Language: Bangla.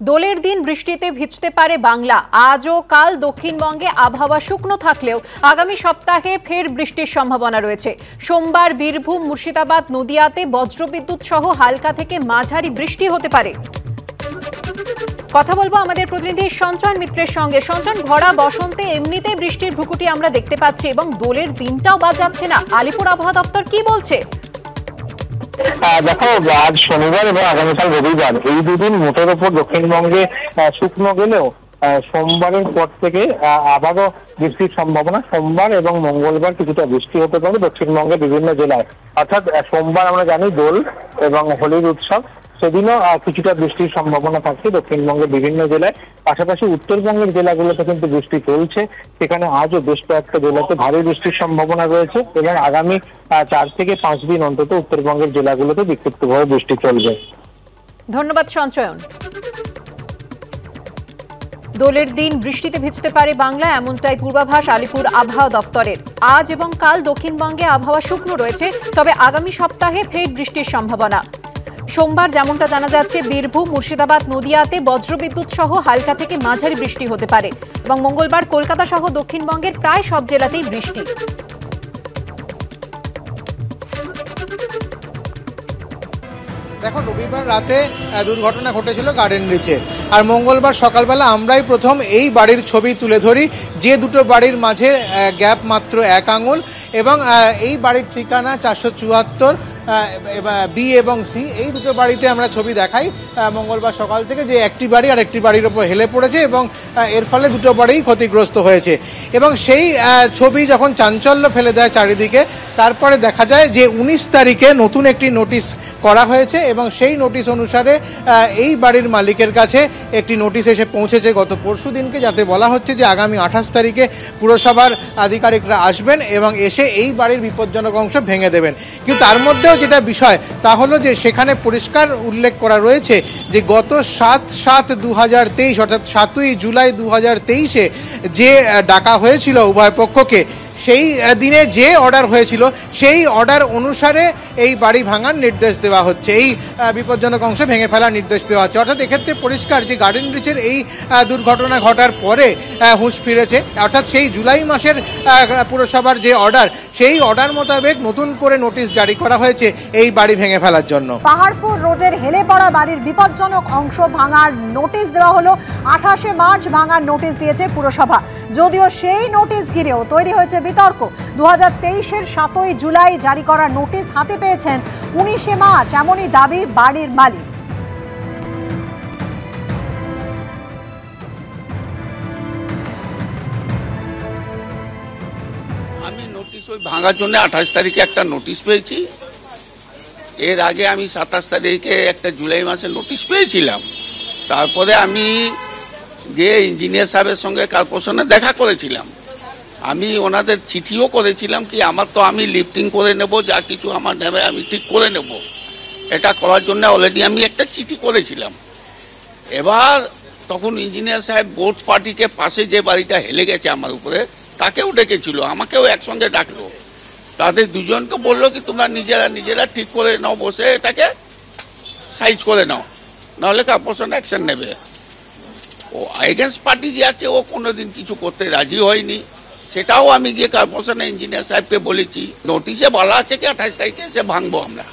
দোলের দিন বৃষ্টিতে ভিজতে পারে বাংলা। আজ ও কাল দক্ষিণবঙ্গে আবহাওয়া শুকনো থাকলেও আগামী সপ্তাহে ফের বৃষ্টির সম্ভাবনা রয়েছে। সোমবার বীরভূম, মুর্শিদাবাদ, নদিয়াতে বজ্রবিদ্যুৎ সহ হালকা থেকে মাঝারি বৃষ্টি হতে পারে। কথা বলব আমাদের প্রতিনিধি সঞ্চয়ন মিত্রের সঙ্গে। সঞ্চয়ন ভরা বসন্তে এমনিতেই বৃষ্টির ভুকুটি আমরা দেখতে পাচ্ছি এবং দোলের দিনটাও বাদ যাচ্ছে না। আলিপুর আবহাওয়া দপ্তর কি বলছে? দেখো, আজ শনিবার এবং আগামীকাল রবিবার এই দুদিন মোটের ওপর দক্ষিণবঙ্গে শুকনো গেলেও সোমবারের পর থেকে আবারও বৃষ্টির সম্ভাবনা। সোমবার এবং মঙ্গলবার কিছুটা বৃষ্টি হতে পারে দক্ষিণবঙ্গের বিভিন্ন জেলায়। অর্থাৎ সোমবার আমরা জানি দোল এবং হোলির উৎসব। সেদিনও কিছুটা বৃষ্টির সম্ভাবনা থাকছে দক্ষিণবঙ্গের বিভিন্ন জেলায়, পাশাপাশি উত্তরবঙ্গের জেলাগুলোতে কিন্তু বৃষ্টি চলছে। সেখানে আজও বেশ কয়েকটা জেলাতে ভারী বৃষ্টির সম্ভাবনা রয়েছে এবং আগামী চার থেকে পাঁচ দিন অন্তত উত্তরবঙ্গের জেলাগুলোতে বিক্ষিপ্তভাবে বৃষ্টি চলবে। ধন্যবাদ, সঞ্চয়ন। দোলের দিন বৃষ্টিতে ভিজতে পারে বাংলা এমনটাই পূর্বাভাস আলিপুর আবহাওয়া দপ্তরের। আজ এবং কাল দক্ষিণবঙ্গে আবহাওয়া শুকনো রয়েছে, তবে আগামী সপ্তাহে ফের বৃষ্টির সম্ভাবনা। সোমবার যেমনটা জানা যাচ্ছে, বীরভূম, মুর্শিদাবাদ, নদিয়াতে বজ্রবিদ্যুৎ সহ হালকা থেকে মাঝারি বৃষ্টি হতে পারে এবং মঙ্গলবার কলকাতা সহ দক্ষিণবঙ্গের প্রায় সব জেলাতেই বৃষ্টি। দেখো, রবিবার রাতে দুর্ঘটনা ঘটেছিল গার্ডেন রিচে। আর মঙ্গলবার সকালবেলা আমরাই প্রথম এই বাড়ির ছবি তুলে ধরি। যে দুটো বাড়ির মাঝে গ্যাপ মাত্র এক আঙুল এবং এই বাড়ির ঠিকানা চারশো চুয়াত্তর বি এবং সি এই দুটো বাড়িতে আমরা ছবি দেখাই। মঙ্গলবার সকাল থেকে যে একটি বাড়ি আর একটি বাড়ির ওপর হেলে পড়েছে এবং এর ফলে দুটো বাড়িই ক্ষতিগ্রস্ত হয়েছে। এবং সেই ছবি যখন চাঞ্চল্য ফেলে দেয় চারিদিকে, তারপরে দেখা যায় যে উনিশ তারিখে নতুন একটি নোটিশ করা হয়েছে এবং সেই নোটিশ অনুসারে এই বাড়ির মালিকের কাছে একটি নোটিশ এসে পৌঁছেছে গত পরশু দিনকে, যাতে বলা হচ্ছে যে আগামী আঠাশ তারিখে পুরসভার আধিকারিকরা আসবেন এবং এসে এই বাড়ির বিপজ্জনক অংশ ভেঙে দেবেন। কিন্তু তার মধ্যেও যেটা বিষয়, তা হলো যে সেখানে পরিষ্কার উল্লেখ করা রয়েছে যে গত সাত সাত দু হাজার তেইশ, অর্থাৎ সাতই জুলাই দু হাজার তেইশে যে ডাকা হয়েছিল উভয় পক্ষকে সেই দিনে যে অর্ডার হয়েছিল, সেই অর্ডার অনুসারে এই বাড়ি ভাঙার নির্দেশ দেওয়া হচ্ছে। এই বিপজ্জনক অংশ ভেঙে ফেলার নির্দেশ দেওয়া হচ্ছে। অর্থাৎ এক্ষেত্রে পরিষ্কার যে গার্ডেন ব্রিজের এই দুর্ঘটনা ঘটার পরে হুঁশ ফিরেছে। অর্থাৎ সেই জুলাই মাসের পুরসভার যে অর্ডার, সেই অর্ডার মোতাবেক নতুন করে নোটিশ জারি করা হয়েছে এই বাড়ি ভেঙে ফেলার জন্য। পাহাড়পুর রোডের হেলে পড়া বাড়ির বিপজ্জনক অংশ ভাঙার নোটিশ দেওয়া হলো। আঠাশে মার্চ ভাঙার নোটিশ দিয়েছে পুরসভা। যদিও সেই নোটিশ ঘিরেও তৈরি হয়েছে বিতর্ক। দু হাজার তেইশের সাতই জুলাই জারি করা নোটিশ হাতে পেয়েছেন উনিশে মার্চ, এমনই দাবি বাড়ির মালিক। আমি নোটিশ ওই ভাঙার জন্য আঠাশ তারিখে একটা নোটিশ পেয়েছি। এর আগে আমি সাতাশ তারিখে একটা জুলাই মাসে নোটিশ পেয়েছিলাম। তারপরে আমি গিয়ে ইঞ্জিনিয়ার সাহেবের সঙ্গে কর্পোরেশনে দেখা করেছিলাম। আমি ওনাদের চিঠিও করেছিলাম কি আমার তো আমি লিফটিং করে নেব, যা কিছু আমার নেবে আমি ঠিক করে নেব। এটা করার জন্য অলরেডি আমি একটা চিঠি করেছিলাম। এবার তখন ইঞ্জিনিয়ার সাহেব বোর্ড পার্টিকে পাশে যে বাড়িটা হেলে গেছে আমার উপরে, তাকেও ডেকেছিল, আমাকেও একসঙ্গে ডাকলো। তাদের দুজনকে বলল কি, তোমরা নিজেরা নিজেরা ঠিক করে নাও বসে এটাকে সাইজ করে নাও, নাহলে কর্পোরেশন অ্যাকশন নেবে। ও এগেনস্ট পার্টি যে আছে, ও কোনোদিন কিছু করতে রাজি হয়নি। সেটাও আমি গিয়ে কর্পোরেশনের ইঞ্জিনিয়ার সাহেবকে বলেছি। নোটিশে বলা আছে কি আঠাশ তারিখে সে ভাঙবো আমরা।